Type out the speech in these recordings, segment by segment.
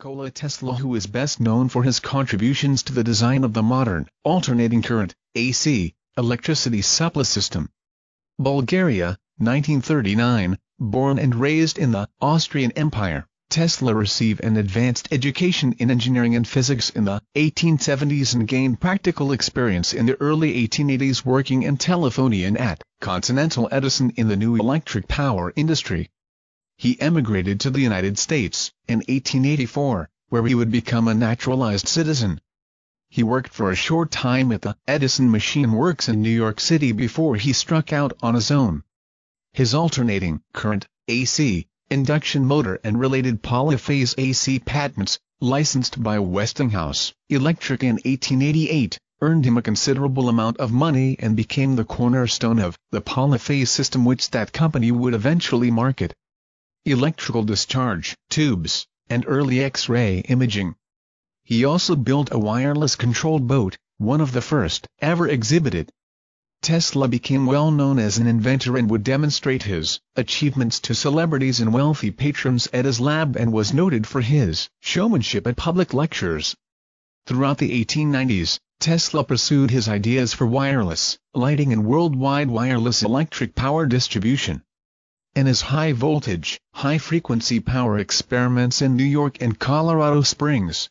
Nikola Tesla who is best known for his contributions to the design of the modern, alternating current, AC, electricity supply system. Bulgaria, 1939, born and raised in the Austrian Empire, Tesla received an advanced education in engineering and physics in the 1870s and gained practical experience in the early 1880s working in telephony and at Continental Edison in the new electric power industry. He emigrated to the United States in 1884, where he would become a naturalized citizen. He worked for a short time at the Edison Machine Works in New York City before he struck out on his own. His alternating current, AC, induction motor and related polyphase AC patents, licensed by Westinghouse Electric in 1888, earned him a considerable amount of money and became the cornerstone of the polyphase system which that company would eventually market. Electrical discharge, tubes, and early X-ray imaging. He also built a wireless controlled boat, one of the first ever exhibited Tesla became well known as an inventor and would demonstrate his achievements to celebrities and wealthy patrons at his lab and was noted for his showmanship at public lectures. Throughout the 1890s, Tesla pursued his ideas for wireless, lighting and worldwide wireless electric power distribution. And his high-voltage, high-frequency power experiments in New York and Colorado Springs.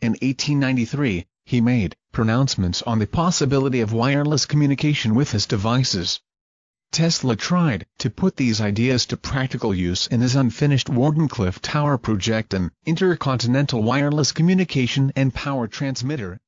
In 1893, he made pronouncements on the possibility of wireless communication with his devices. Tesla tried to put these ideas to practical use in his unfinished Wardenclyffe Tower project an intercontinental wireless communication and power transmitter